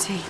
Trinity.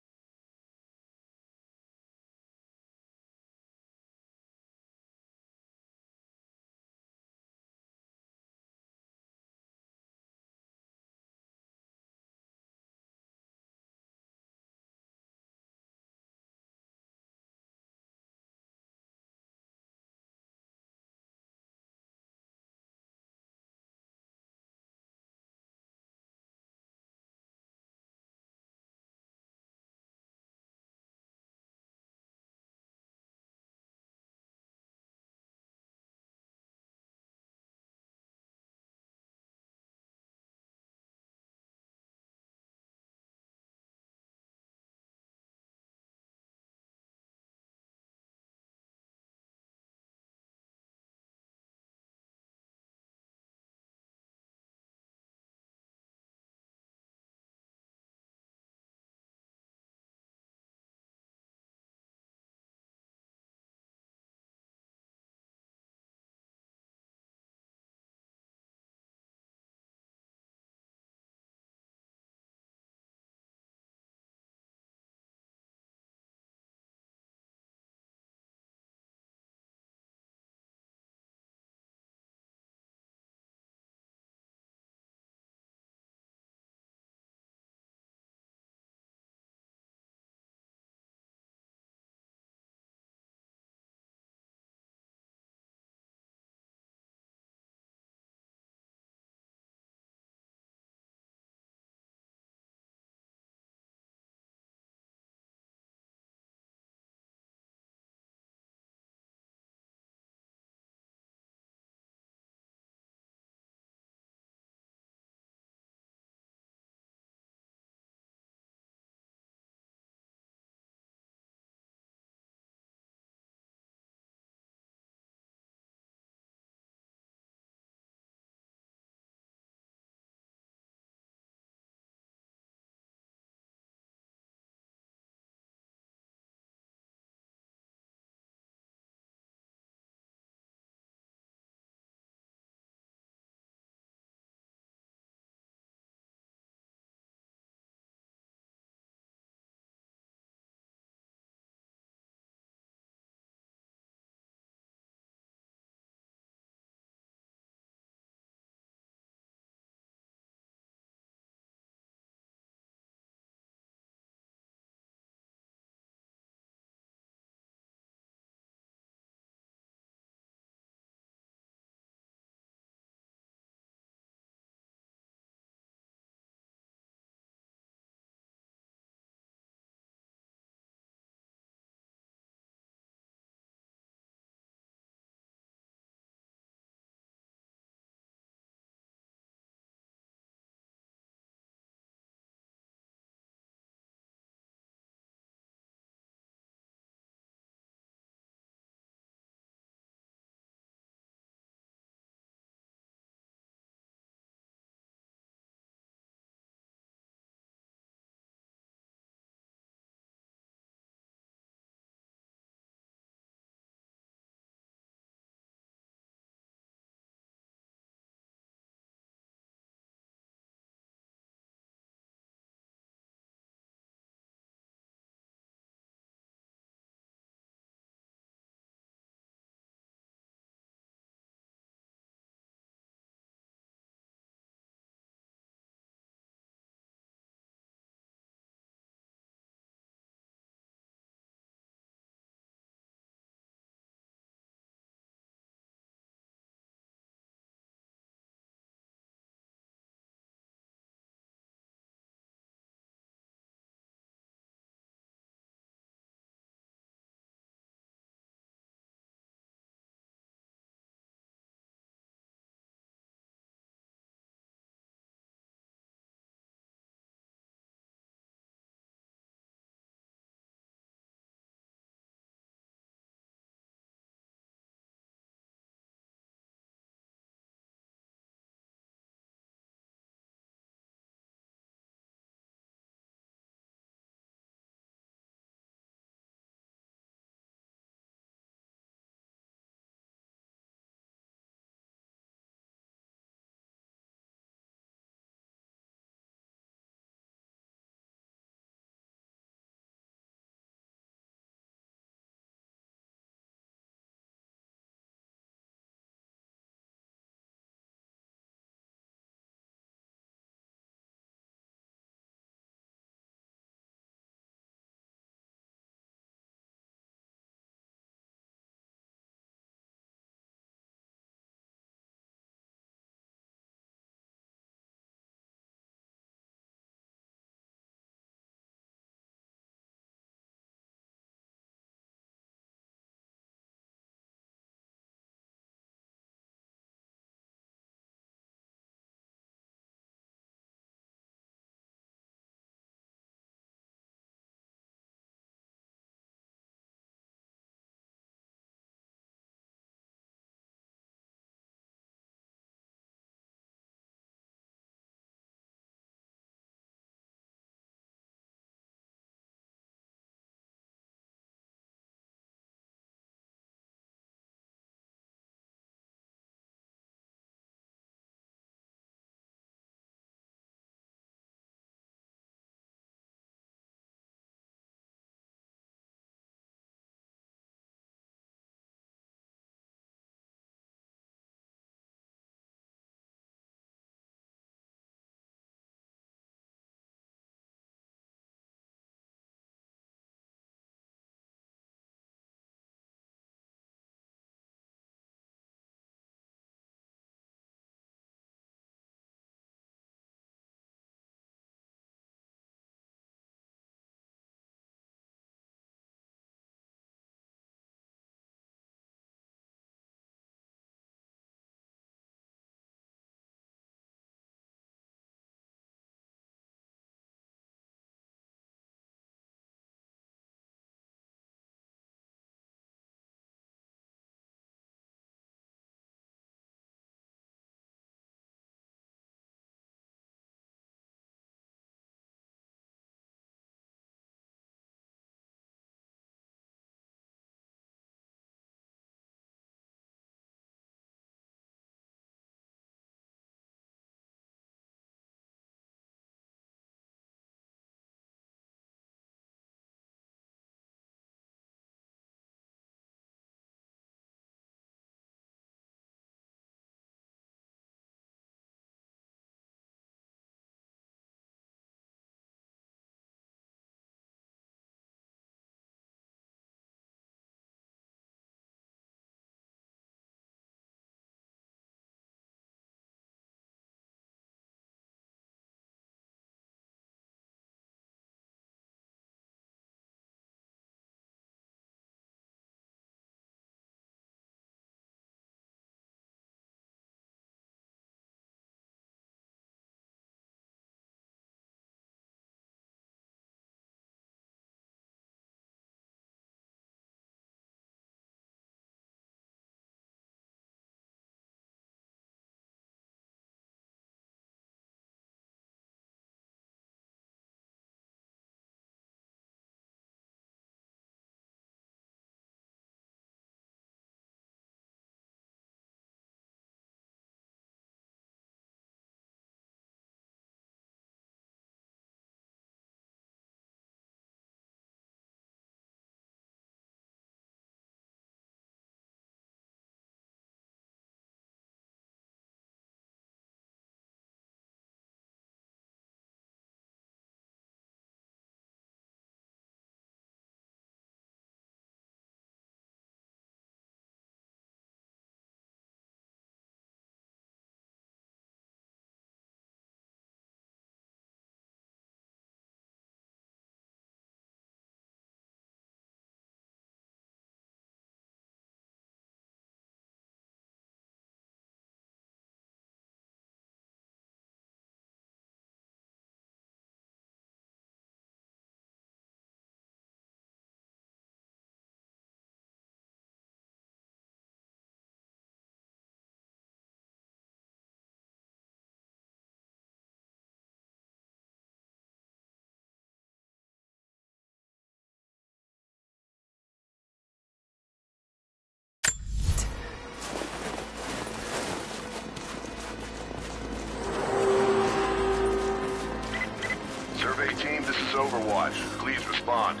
Overwatch. Please respond.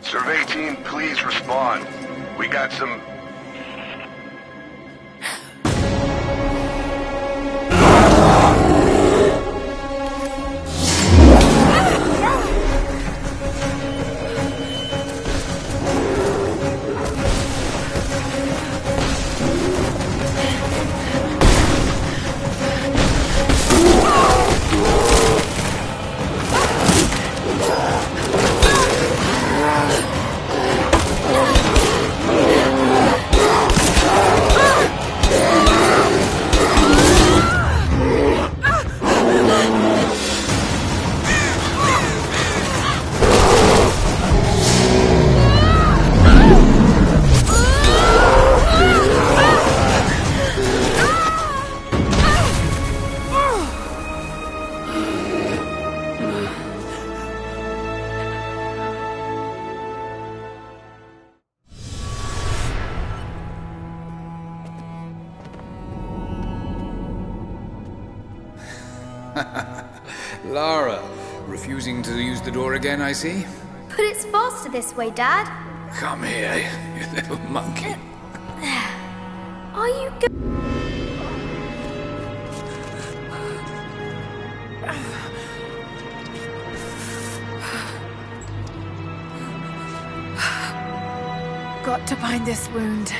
Survey team, please respond. We got some... again, I see. But it's faster this way, Dad. Come here, you little monkey. Are you go- Got to bind this wound.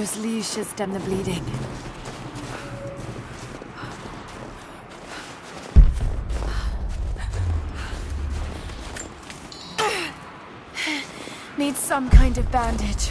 Those leaves should stem the bleeding. Need some kind of bandage.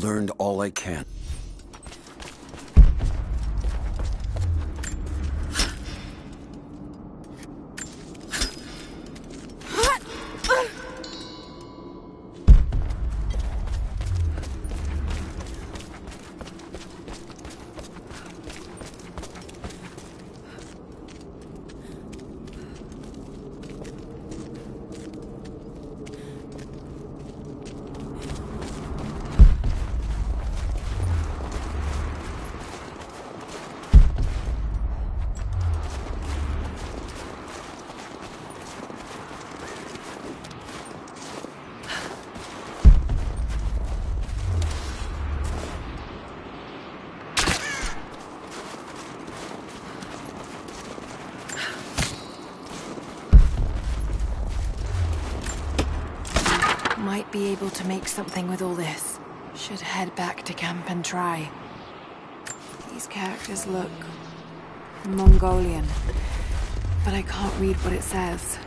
Learned all I can. Might be able to make something with all this. Should head back to camp and try. These characters look... Mongolian. But I can't read what it says.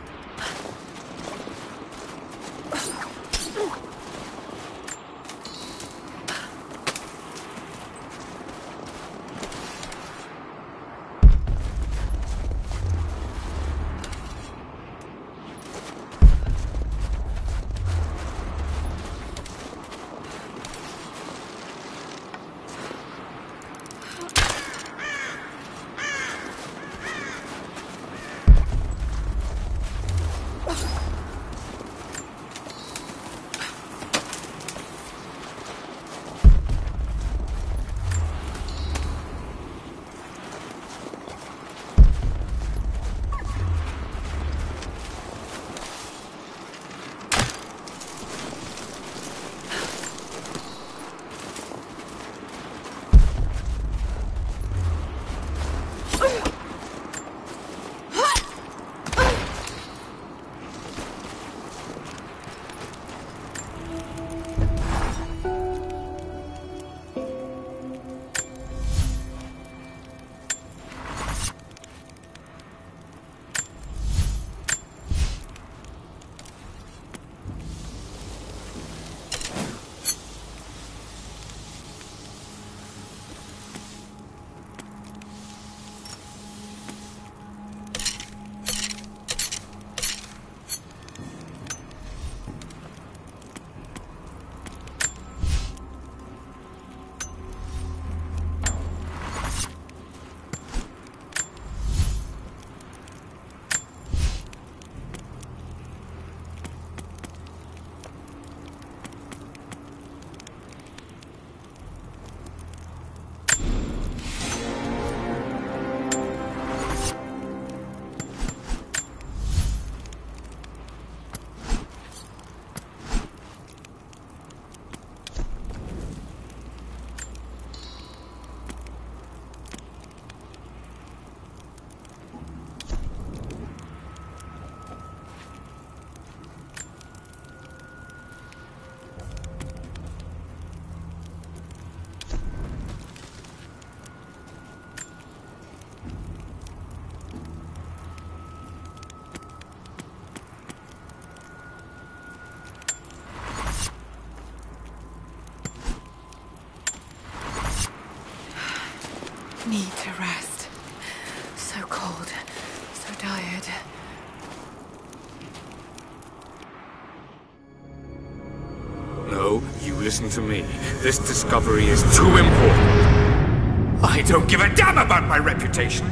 Listen to me. This discovery is too important. I don't give a damn about my reputation.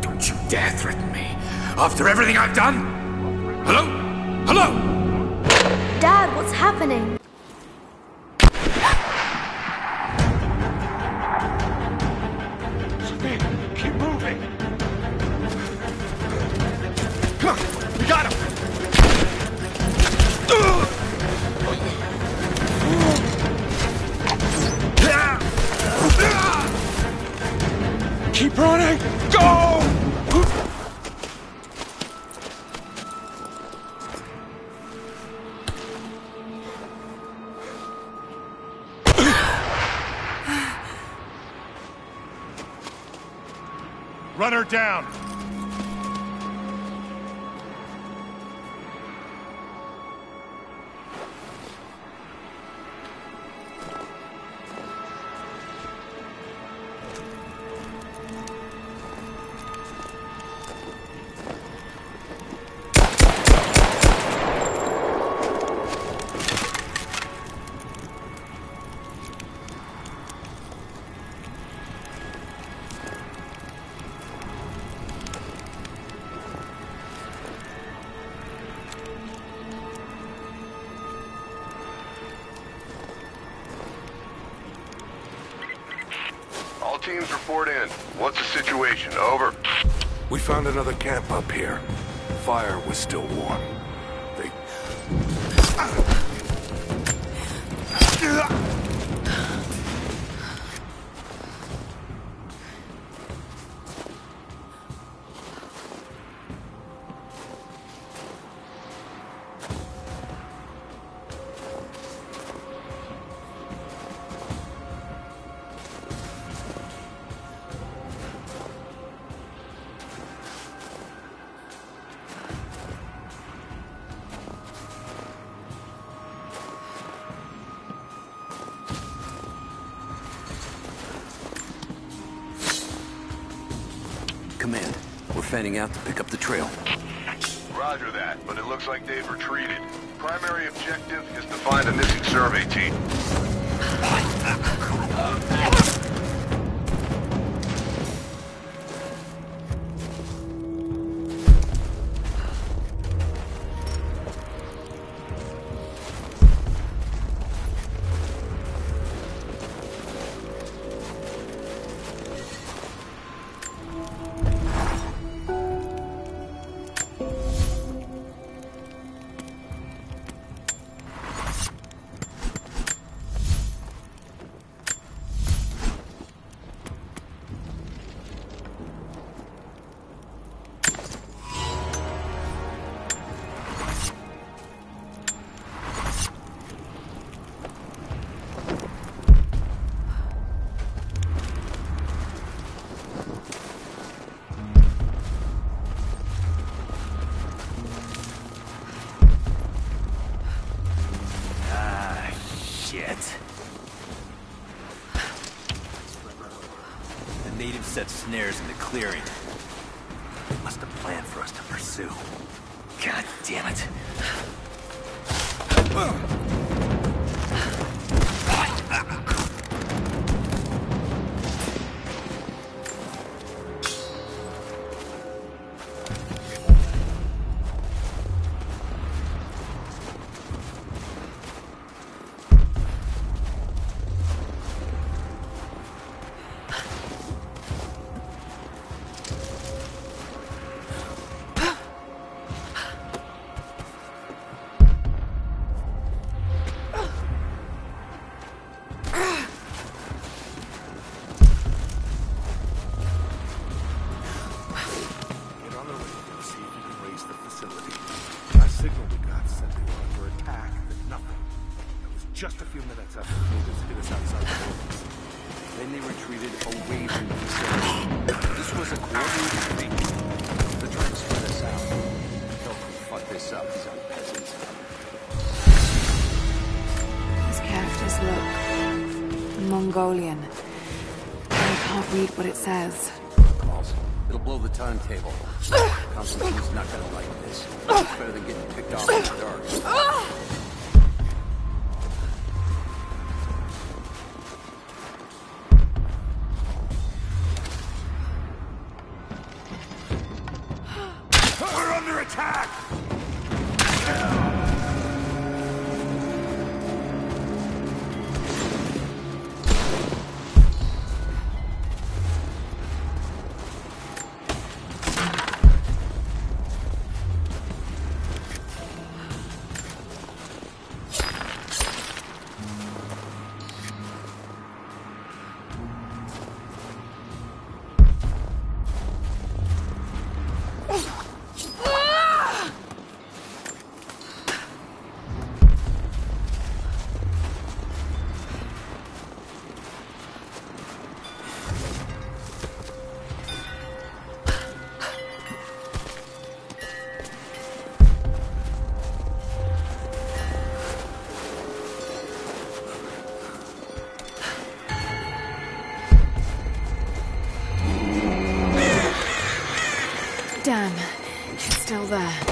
Don't you dare threaten me. After everything I've done? Hello? Hello? Dad, what's happening? Down. up here. Fire was still warm. fanning out to pick up the trail. Roger that, but it looks like they've retreated. Primary objective is to find a missing survey team. native set snares in the clearing. They must have planned for us to pursue. God damn it. We're under attack! over.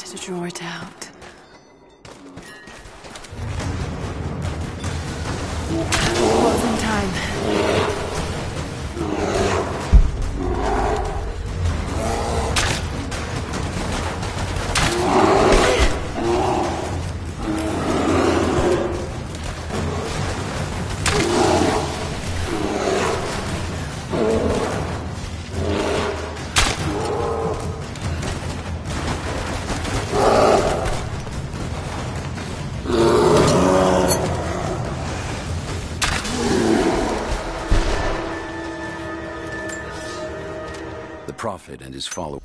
Better to draw it out. Prophet and his followers.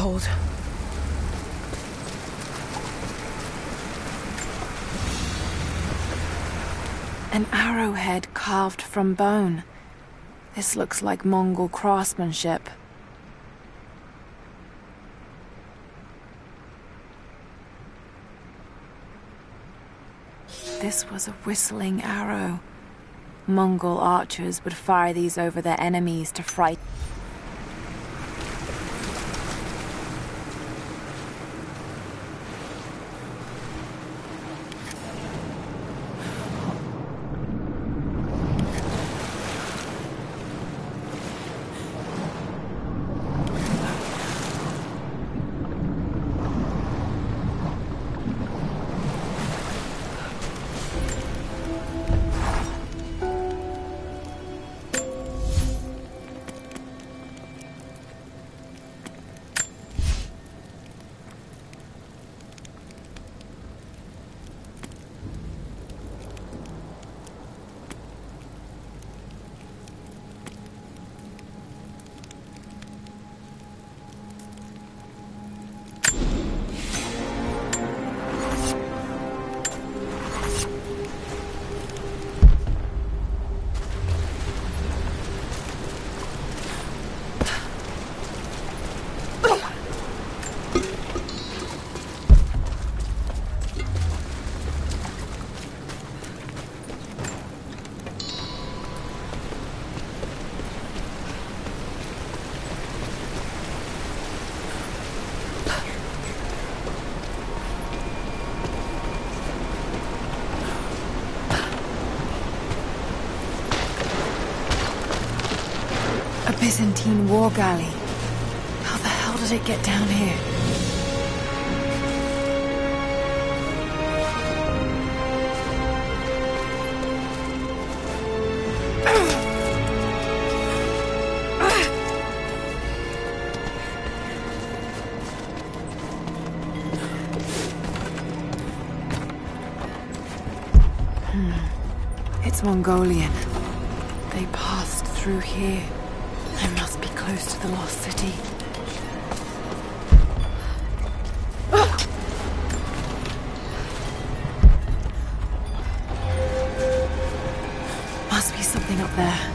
Cold. An arrowhead carved from bone. This looks like Mongol craftsmanship. This was a whistling arrow. Mongol archers would fire these over their enemies to frighten. Byzantine war galley. How the hell did it get down here? Hmm. It's Mongolian. They passed through here. I must be close to the lost city. Must be something up there.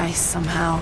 Ice somehow.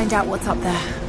Find out what's up there.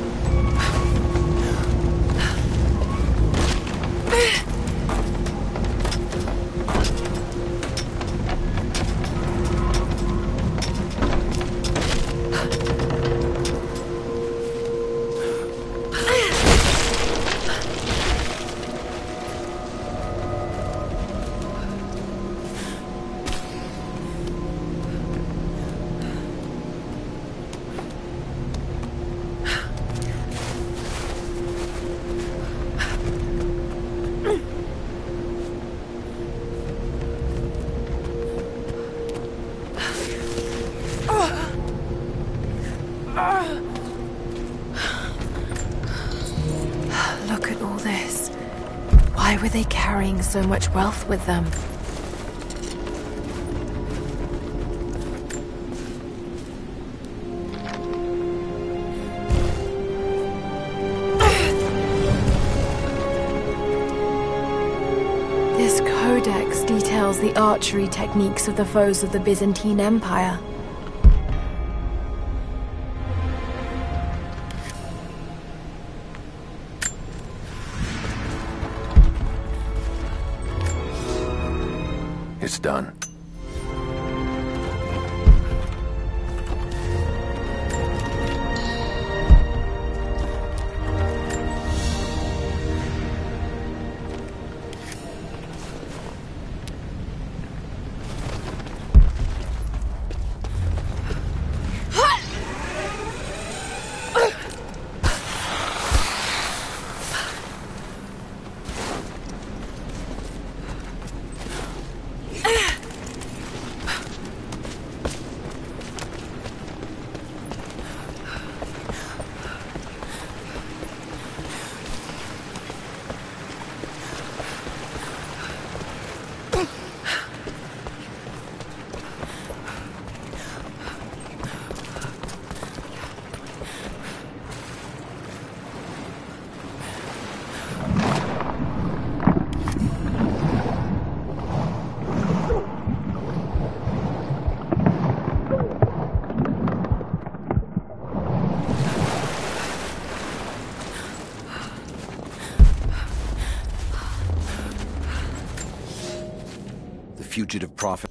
So much wealth with them? This codex details the archery techniques of the foes of the Byzantine Empire. Fugitive prophet.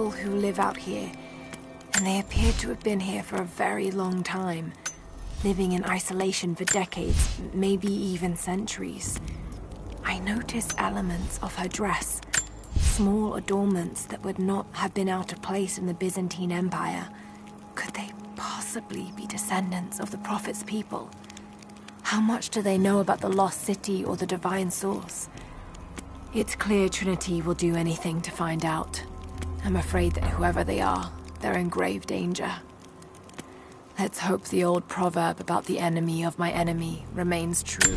People who live out here, and they appear to have been here for a very long time, living in isolation for decades, maybe even centuries. I notice elements of her dress, small adornments that would not have been out of place in the Byzantine Empire. Could they possibly be descendants of the Prophet's people? How much do they know about the lost city or the divine source? It's clear Trinity will do anything to find out. I'm afraid that whoever they are, they're in grave danger. Let's hope the old proverb about the enemy of my enemy remains true.